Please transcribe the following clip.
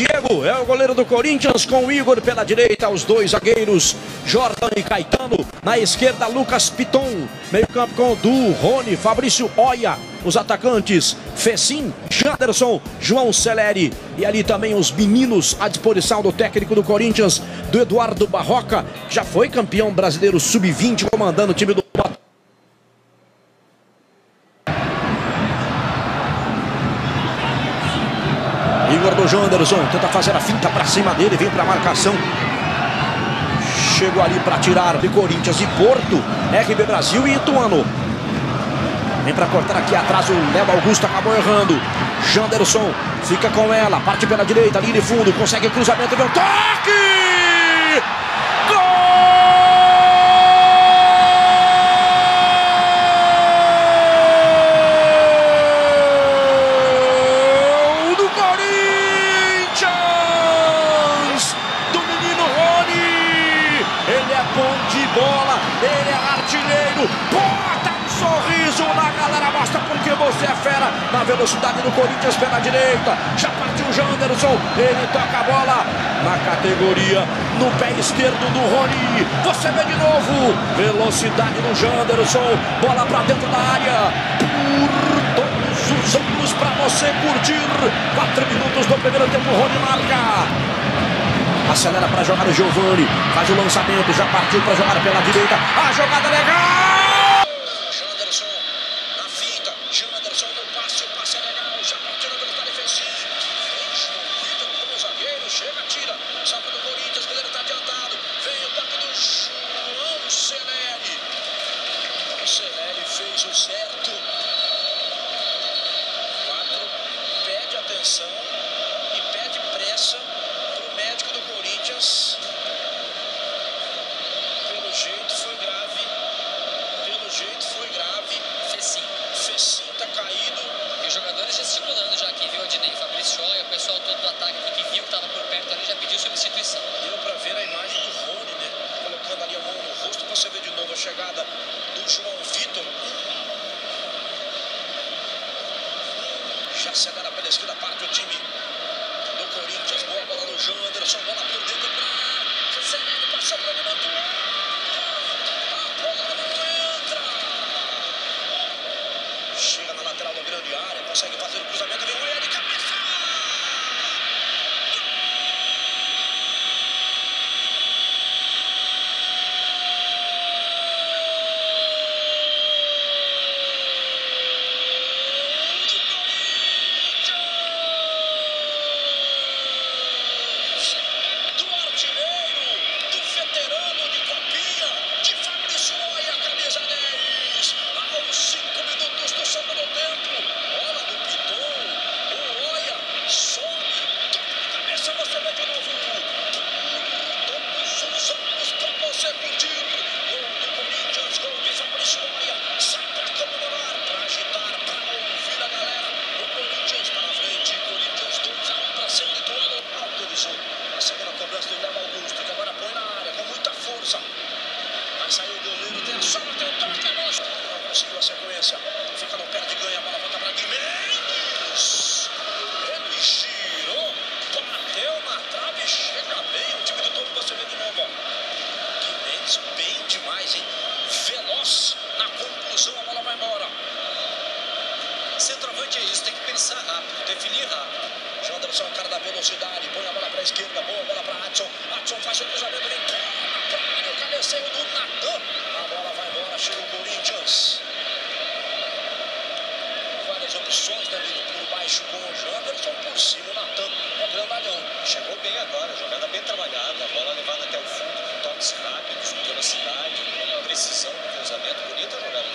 Diego é o goleiro do Corinthians com o Igor pela direita, os dois zagueiros, Jordan e Caetano. Na esquerda, Lucas Piton. Meio campo com Du, Rony, Fabrício Oia. Os atacantes, Fecim, Janderson, João Celeri. E ali também os meninos à disposição do técnico do Corinthians, do Eduardo Barroca, já foi campeão brasileiro sub-20, comandando o time do Igor do Janderson tenta fazer a finta para cima dele, vem para a marcação. Chegou ali para tirar de Corinthians e Porto, RB Brasil e Ituano. Vem para cortar aqui atrás o Léo Augusto, acabou errando. Janderson fica com ela, parte pela direita, linha de fundo, consegue cruzamento, vem o toque! Gol do Corinthians! Do menino Rony! Ele é bom de bola, ele é artilheiro, bota um sorriso na galera, mostra porque você é fera na velocidade do Corinthians pela direita. Já partiu o Janderson, ele toca a bola na categoria no pé esquerdo do Rony. Você vê de novo, velocidade do Janderson, bola pra dentro da área. Por todos os ângulos para você curtir. Quatro minutos do primeiro tempo, Rony marca. Acelera para jogar o Giovani. Faz o lançamento. Já partiu para jogar pela direita. A jogada legal. Janderson na finta. Janderson no passe. O passe é legal. Já partiu na velocidade defensiva. Deixa o Vitor como zagueiro. Chega, tira. Salva do Corinthians. O goleiro está adiantado. Vem o toque do João Celeri. O Celeri fez o certo. Quatro. Pede atenção e pede pressa para o médico do Corinthians. Pelo jeito foi grave. Pelo jeito foi grave. Fecim. Fecim tá caído. E os jogadores gesticulando já aqui, viu? Odinei, Fabrício Oia, o pessoal todo do ataque aqui que viu que estava por perto ali já pediu substituição. Deu pra ver a imagem do Rony, né? Colocando ali a mão no rosto. Você vê de novo a chegada do João Vitor. Já acelera pela esquerda, parte o time do Corinthians. Boa bola no Janderson. Bola por dentro pra Zenelli. Passou pra ele, mandou. A bola não entra. Chega na lateral da grande área. Consegue fazer o cruzamento. Vem o Oia de cabeça. Do artilheiro, do veterano de copinha, de Fabrício Oia, camisa 10. Aos 5 minutos do segundo tempo, bola do Piton, o Oia sobe, toca na cabeça, você vê de novo. Todos os anos você curtir. Gol do Corinthians, gol de Fabrício Oia. Sai pra comemorar, pra agitar, pra ouvir a galera. O Corintans tá na frente, Corinthians 2 a 1 pra cima do Ituano. Autorizou a segunda cobrança do Léo Augusto, que agora põe na área força. Vai sair o goleiro, tem a sobra, tem o toque, a bola. Não conseguiu a sequência. Fica no pé de ganha, a bola volta pra Guimenez. Ele girou, bateu na trave, chega bem. O time do Toro você vê de novo. Guimenez bem demais, hein? Veloz na conclusão, a bola vai embora. Centroavante é isso, tem que pensar rápido, definir rápido. Adson, cara da velocidade, põe a bola para a esquerda, boa bola para Adson. Adson faz o cruzamento, ele encara, o cabeceio do Natan. A bola vai embora, chega o Corinthians. Várias opções, né, da linha por baixo com o Janderson, por cima o Natan, é grandalhão. Chegou bem agora, jogada bem trabalhada, a bola levada até o fundo, toques rápidos, velocidade, precisão do cruzamento, bonita jogada.